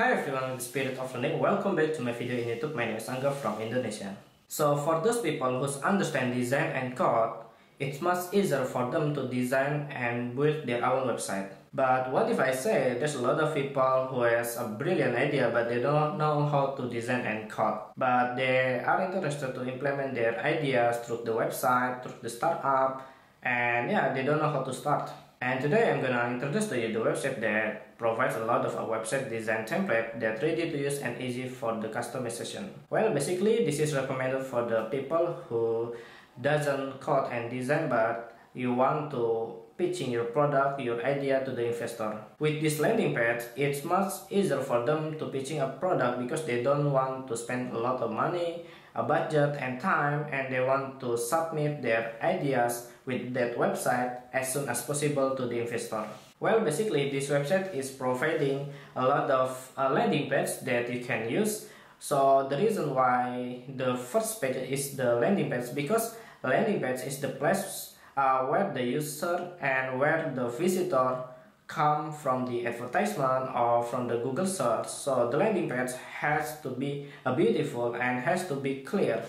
Hi everyone, the spirit of learning, welcome back to my video in YouTube. My name is Angga from Indonesia. So for those people who understand design and code, it's much easier for them to design and build their own website. But what if I say there's a lot of people who has a brilliant idea but they don't know how to design and code. But they are interested to implement their ideas through the website, through the startup, and yeah, they don't know how to start. And today I'm gonna introduce to you the website that provides a lot of a website design template that ready to use and easy for the customization. Well, basically this is recommended for the people who doesn't code and design but you want to pitching your product, your idea to the investor. With this landing page, it's much easier for them to pitching a product because they don't want to spend a lot of money, a budget and time and they want to submit their ideas with that website as soon as possible to the investor. Well, basically this website is providing a lot of uh, landing pages that you can use. So the reason why the first page is the landing page because landing page is the place uh, where the user and where the visitor come from the advertisement or from the Google search. So the landing page has to be uh, beautiful and has to be clear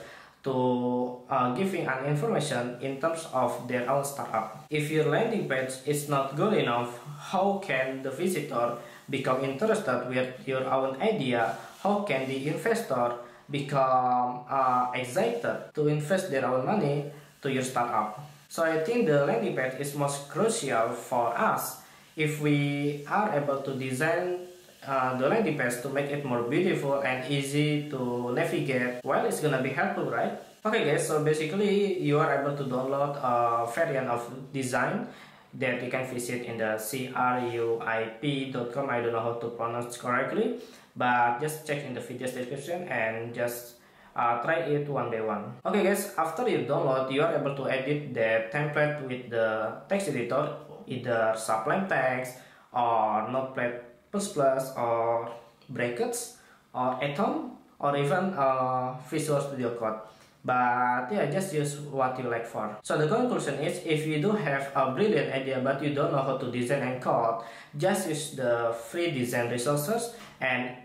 to uh, giving an information in terms of their own startup. If your landing page is not good enough, how can the visitor become interested with your own idea? How can the investor become uh, excited to invest their own money to your startup? So I think the landing page is most crucial for us if we are able to design uh, the landing page to make it more beautiful and easy to navigate, well, it's gonna be helpful, right? Okay guys, so basically you are able to download a variant of design that you can visit in the cruip.com. I don't know how to pronounce correctly, but just check in the video description and just uh, try it one by one okay guys after you download you are able to edit the template with the text editor either sublime text or notepad plus plus or brackets or atom or even uh, visual studio code but yeah just use what you like for. So the conclusion is if you do have a brilliant idea but you don't know how to design and code just use the free design resources and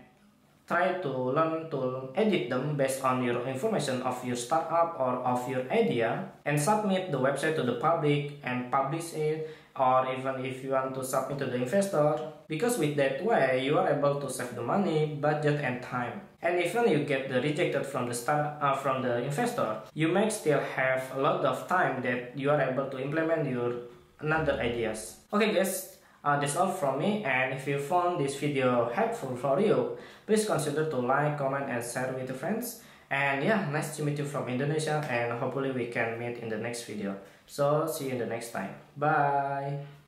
try to learn to edit them based on your information of your startup or of your idea and submit the website to the public and publish it or even if you want to submit to the investor because with that way you are able to save the money budget and time. And even you get the rejected from the start uh, from the investor you may still have a lot of time that you are able to implement your another ideas. Okay guys uh, that's all from me. And if you found this video helpful for you, please consider to like, comment and share with your friends. And yeah, nice to meet you from Indonesia and hopefully we can meet in the next video. So see you in the next time. Bye!